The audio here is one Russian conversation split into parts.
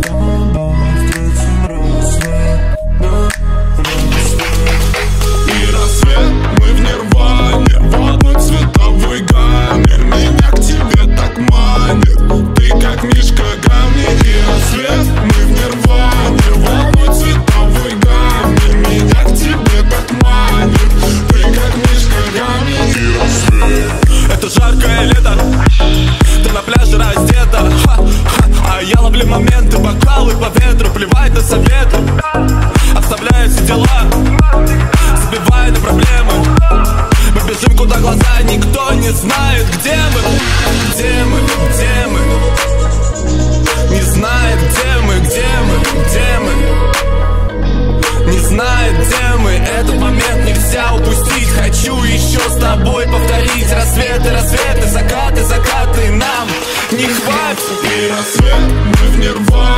Stop. Плевать на советы. Оставляю все дела. Забиваю на проблемы. Мы бежим куда глаза Никто не знает, где мы. Где мы, где мы? Не знает, где мы, где мы, где мы? Не знает, где мы. Этот момент нельзя упустить. Хочу еще с тобой повторить. Рассветы, рассветы, закаты, закаты Нам. Не хватит. И рассвет мы в нирване.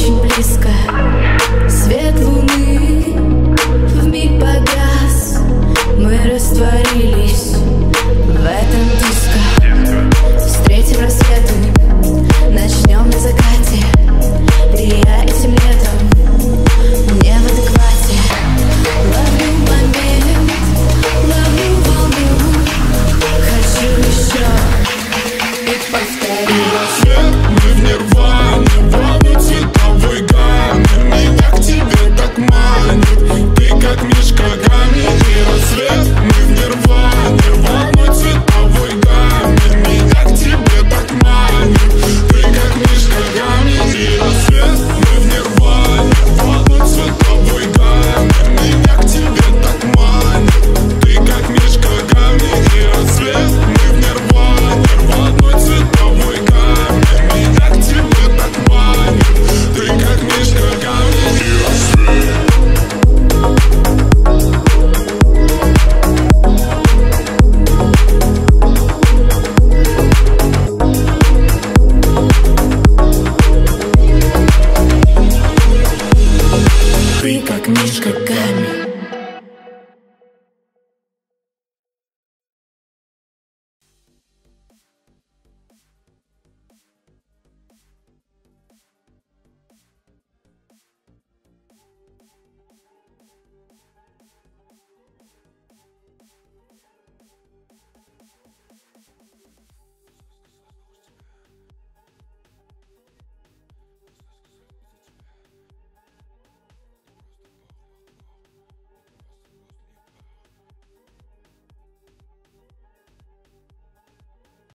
очень близко. Свет луны в миг погас. Мы растворились.